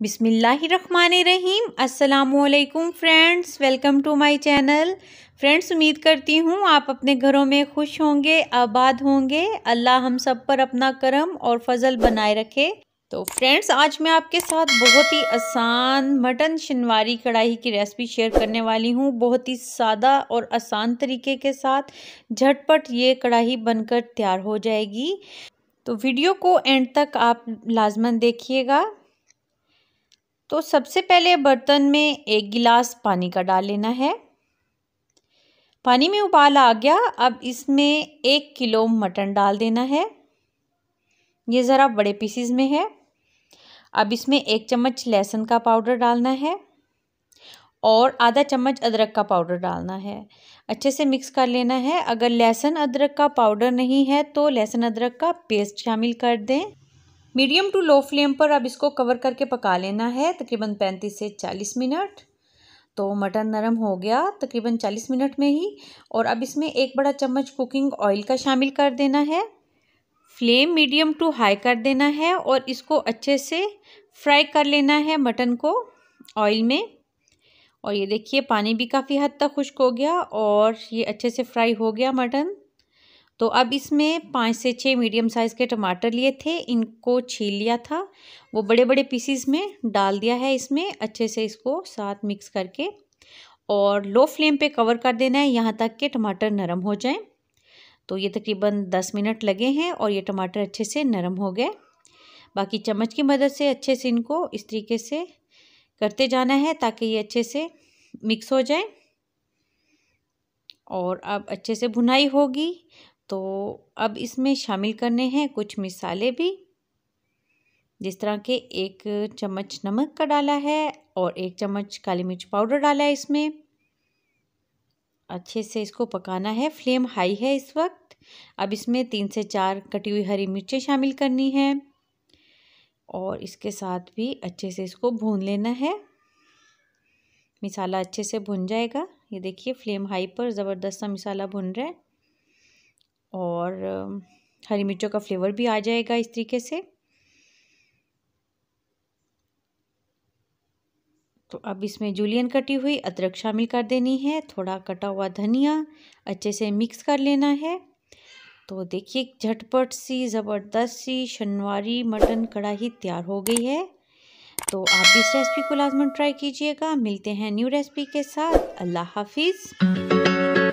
बिसमीम् असलकुम friends, welcome to my channel. Friends, उम्मीद करती हूँ आप अपने घरों में खुश होंगे, आबाद होंगे। अल्लाह हम सब पर अपना करम और फजल बनाए रखे। तो फ्रेंड्स, आज मैं आपके साथ बहुत ही आसान मटन शनवारी कढ़ाई की रेसिपी शेयर करने वाली हूँ। बहुत ही सादा और आसान तरीके के साथ झटपट ये कढ़ाई बनकर तैयार हो जाएगी। तो वीडियो को एंड तक आप लाजमन देखिएगा। तो सबसे पहले बर्तन में एक गिलास पानी का डाल लेना है। पानी में उबाल आ गया, अब इसमें एक किलो मटन डाल देना है। ये ज़रा बड़े पीसीज में है। अब इसमें एक चम्मच लहसुन का पाउडर डालना है और आधा चम्मच अदरक का पाउडर डालना है। अच्छे से मिक्स कर लेना है। अगर लहसुन अदरक का पाउडर नहीं है तो लहसुन अदरक का पेस्ट शामिल कर दें। मीडियम टू लो फ्लेम पर अब इसको कवर करके पका लेना है, तकरीबन पैंतीस से चालीस मिनट। तो मटन नरम हो गया तकरीबन चालीस मिनट में ही, और अब इसमें एक बड़ा चम्मच कुकिंग ऑयल का शामिल कर देना है। फ्लेम मीडियम टू हाई कर देना है और इसको अच्छे से फ्राई कर लेना है मटन को ऑयल में। और ये देखिए, पानी भी काफ़ी हद तक खुश्क हो गया और ये अच्छे से फ्राई हो गया मटन। तो अब इसमें पाँच से छः मीडियम साइज़ के टमाटर लिए थे, इनको छील लिया था। वो बड़े बड़े पीसीस में डाल दिया है इसमें, अच्छे से इसको साथ मिक्स करके। और लो फ्लेम पे कवर कर देना है, यहाँ तक के टमाटर नरम हो जाएँ। तो ये तकरीबन दस मिनट लगे हैं और ये टमाटर अच्छे से नरम हो गए। बाकी चम्मच की मदद से अच्छे से इनको इस तरीके से करते जाना है ताकि ये अच्छे से मिक्स हो जाए। और अब अच्छे से भुनाई होगी। तो अब इसमें शामिल करने हैं कुछ मिसाले भी। जिस तरह के एक चम्मच नमक का डाला है और एक चम्मच काली मिर्च पाउडर डाला है इसमें। अच्छे से इसको पकाना है, फ्लेम हाई है इस वक्त। अब इसमें तीन से चार कटी हुई हरी मिर्चें शामिल करनी है और इसके साथ भी अच्छे से इसको भून लेना है। मिसाला अच्छे से भुन जाएगा। ये देखिए, फ्लेम हाई पर ज़बरदस्त सा मिसाला भुन रहा है। और हरी मिर्चों का फ्लेवर भी आ जाएगा इस तरीके से। तो अब इसमें जूलियन कटी हुई अदरक शामिल कर देनी है, थोड़ा कटा हुआ धनिया, अच्छे से मिक्स कर लेना है। तो देखिए, झटपट सी, ज़बरदस्त सी शनवारी मटन कढ़ाई तैयार हो गई है। तो आप इस रेसिपी को लाजमन ट्राई कीजिएगा। मिलते हैं न्यू रेसिपी के साथ। अल्लाह हाफिज़।